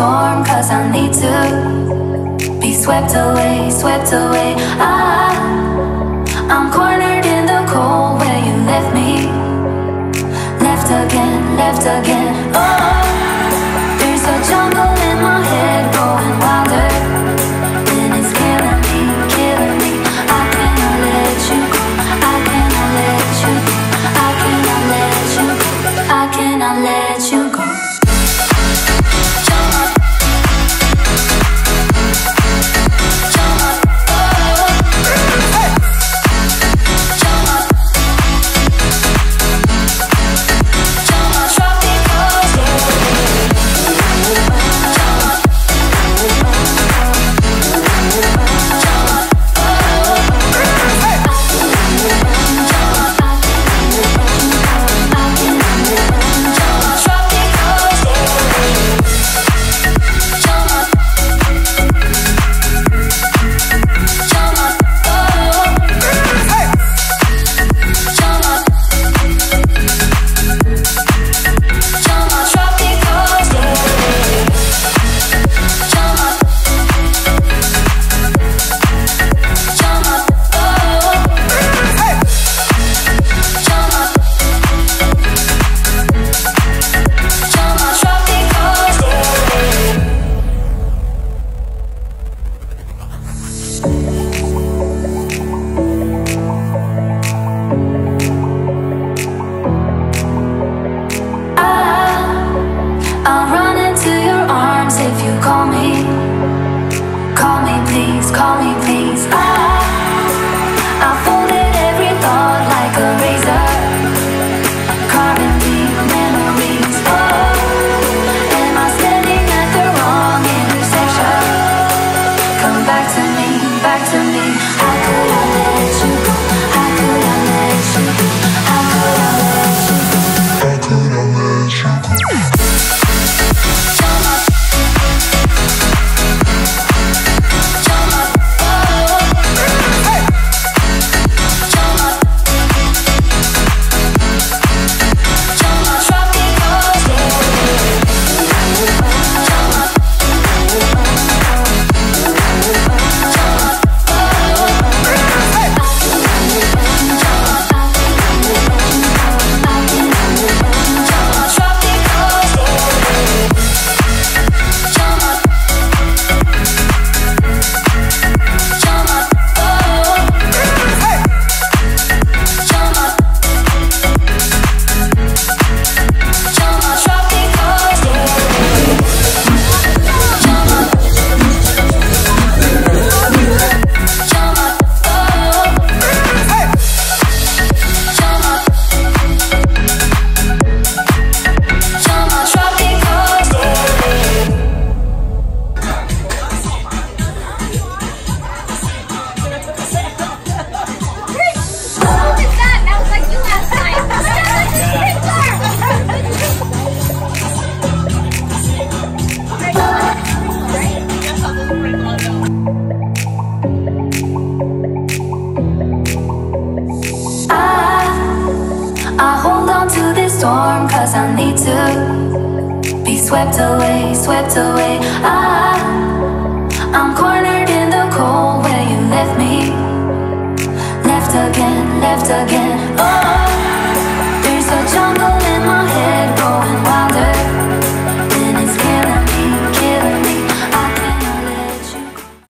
storm, cause I need to be swept away, swept away. I, I'm cornered in the cold where you left me. Left again, left again. storm cause I need to be swept away, swept away. Ah.